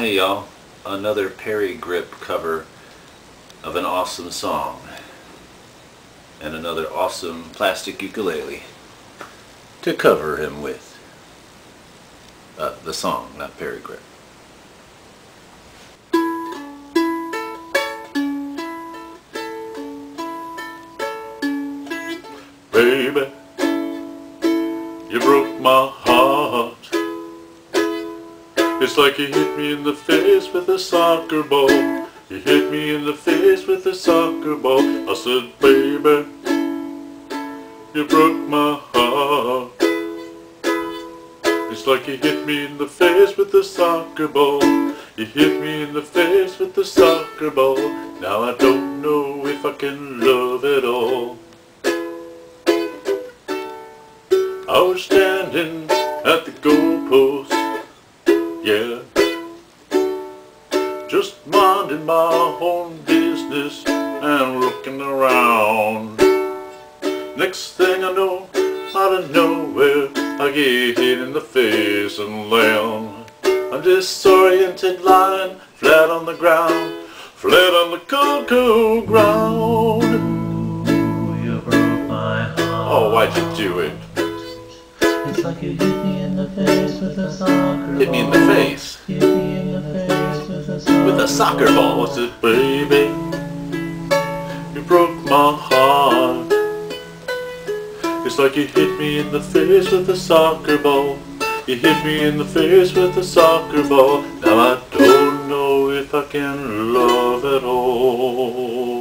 Hey y'all, another Parry Gripp cover of an awesome song and another awesome plastic ukulele to cover him with. Uh, the song, not Parry Gripp. Baby, you broke my. It's like you hit me in the face with a soccer ball. You hit me in the face with a soccer ball. I said, baby, you broke my heart. It's like you hit me in the face with a soccer ball. You hit me in the face with a soccer ball. Now I don't know if I can love at all. I was standing at the goalpost, yeah. Just minding my own business and looking around. Next thing I know, out of nowhere, I get hit in the face and land. I'm disoriented lying flat on the ground, flat on the cold ground. You broke my heart. Oh, why'd you do it? It's like you hit me in the face with a soccer Hit me in the face Hit me in the face with a soccer with a soccer ball. What's it, baby? You broke my heart. It's like you hit me in the face with a soccer ball. You hit me in the face with a soccer ball. Now I don't know if I can love at all.